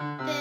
Yeah.